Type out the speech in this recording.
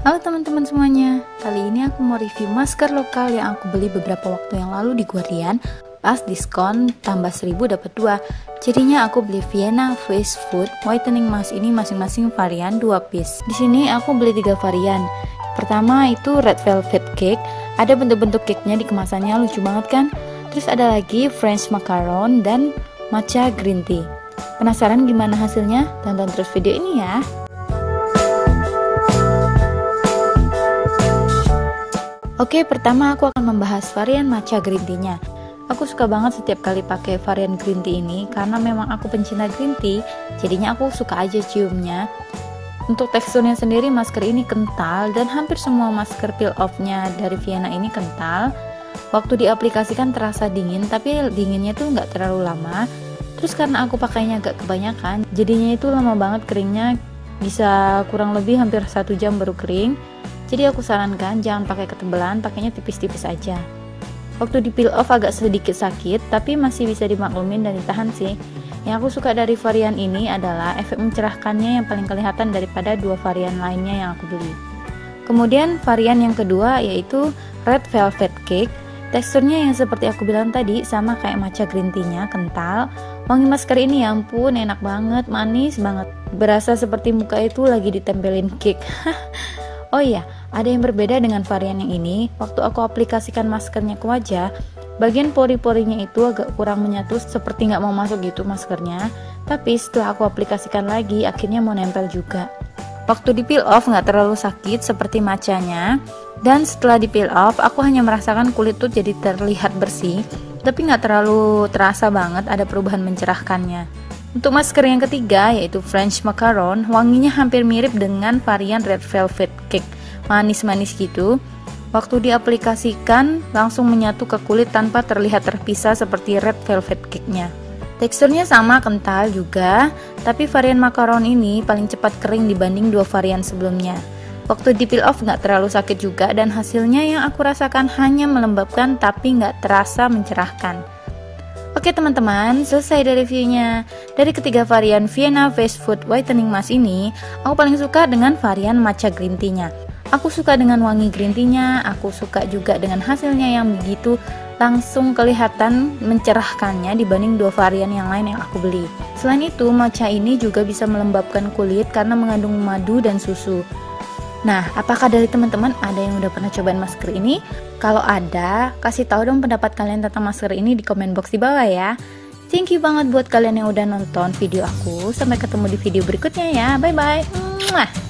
Halo teman-teman semuanya, kali ini aku mau review masker lokal yang aku beli beberapa waktu yang lalu di Guardian. Pas diskon tambah 1000 dapat 2 Jadinya aku beli Vienna Face Food Whitening Mask ini masing-masing varian 2 piece. Di sini aku beli 3 varian. Pertama itu Red Velvet Cake. Ada bentuk-bentuk cake-nya di kemasannya lucu banget kan? Terus ada lagi French Macaron dan Matcha Green Tea. Penasaran gimana hasilnya? Tonton terus video ini ya Oke, pertama aku akan membahas varian matcha green tea-nya. Aku suka banget setiap kali pakai varian green tea ini karena memang aku pencinta green tea, jadinya aku suka aja ciumnya. Untuk teksturnya sendiri masker ini kental dan hampir semua masker peel off-nya dari Vienna ini kental. Waktu diaplikasikan terasa dingin, tapi dinginnya tuh nggak terlalu lama. Terus karena aku pakainya agak kebanyakan, jadinya itu lama banget keringnya, bisa kurang lebih hampir satu jam baru kering jadi aku sarankan jangan pakai ketebalan, pakainya tipis-tipis aja. Waktu di peel off agak sedikit sakit, tapi masih bisa dimaklumin dan ditahan sih. Yang aku suka dari varian ini adalah efek mencerahkannya yang paling kelihatan daripada dua varian lainnya yang aku beli. Kemudian varian yang kedua yaitu Red Velvet Cake. Teksturnya yang seperti aku bilang tadi sama kayak matcha green tea-nya, kental. Wangi masker ini ya ampun enak banget, manis banget. Berasa seperti muka itu lagi ditempelin cake. Oh iya, ada yang berbeda dengan varian yang ini. Waktu aku aplikasikan maskernya ke wajah, bagian pori-porinya itu agak kurang menyatu seperti nggak mau masuk gitu maskernya. Tapi setelah aku aplikasikan lagi, akhirnya mau nempel juga. Waktu di peel off nggak terlalu sakit seperti macanya. Dan setelah di peel off, aku hanya merasakan kulit tuh jadi terlihat bersih. Tapi nggak terlalu terasa banget ada perubahan mencerahkannya. Untuk masker yang ketiga yaitu French Macaron, wanginya hampir mirip dengan varian Red Velvet Cake, manis-manis gitu. Waktu diaplikasikan langsung menyatu ke kulit tanpa terlihat terpisah seperti Red Velvet Cake-nya. Teksturnya sama kental juga, tapi varian macaron ini paling cepat kering dibanding dua varian sebelumnya. Waktu di peel off nggak terlalu sakit juga dan hasilnya yang aku rasakan hanya melembabkan tapi nggak terasa mencerahkan. Oke teman-teman, selesai dari reviewnya. Dari ketiga varian Vienna Face Food Whitening Mask ini, aku paling suka dengan varian matcha green tea-nya. Aku suka dengan wangi green tea-nya, aku suka juga dengan hasilnya yang begitu langsung kelihatan mencerahkannya dibanding dua varian yang lain yang aku beli. Selain itu, matcha ini juga bisa melembabkan kulit karena mengandung madu dan susu. Nah, apakah dari teman-teman ada yang udah pernah cobain masker ini? Kalau ada, kasih tahu dong pendapat kalian tentang masker ini di komen box di bawah ya. Thank you banget buat kalian yang udah nonton video aku. Sampai ketemu di video berikutnya ya. Bye bye.